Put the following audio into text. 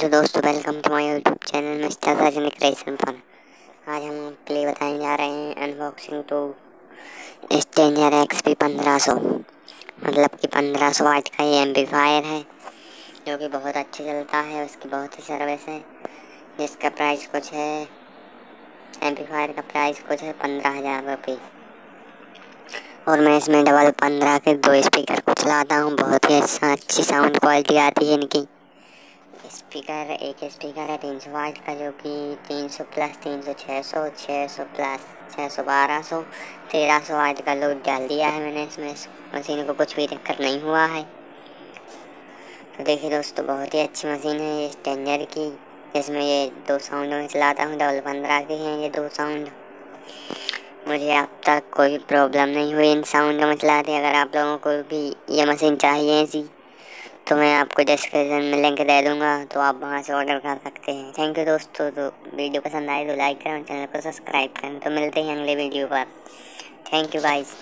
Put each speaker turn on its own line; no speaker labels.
Hello दोस्तों welcome to my YouTube channel mister creation fun आज हम प्ले बताने जा रहे हैं unboxing to stranger X P पंद्रह सौ मतलब कि पंद्रह सौ वाट का ये एम्पलीफायर है, जो कि बहुत अच्छा चलता है, उसकी बहुत ही सर्विस है। जिसका प्राइस कुछ है एम्पलीफायर का प्राइस कुछ है पंद्रह हज़ार रुपये और मैं इसमें डबल पंद्रह के दो स्पीकर को चलाता हूँ, बहुत ही अच्छा अच्छी साउंड क्वालिटी आती है इनकी। स्पीकर, एक स्पीकर है तीन सौ वाट का, जो कि तीन सौ प्लस, तीन सौ छः सौ छः सौ प्लस छः सौ बारह सौ, तेरह सौ वाट का लोड डाल दिया है मैंने इसमें। इस मशीन को कुछ भी दिक्कत नहीं हुआ है। तो देखिए दोस्तों, बहुत ही अच्छी मशीन है ये स्टेंजर की इसमें ये दो साउंड में चलाता हूँ, डबल पंद्रह के हैं ये दो साउंड। मुझे अब तक कोई प्रॉब्लम नहीं हुई इन साउंड में चलाते अगर आप लोगों को भी ये मशीन चाहिए ऐसी तो मैं आपको डिस्क्रिप्शन में लिंक दे दूँगा तो आप वहाँ से ऑर्डर कर सकते हैं। थैंक यू दोस्तों तो वीडियो पसंद आए तो लाइक करें चैनल को सब्सक्राइब करें। तो मिलते हैं अगले वीडियो पर। Thank you guys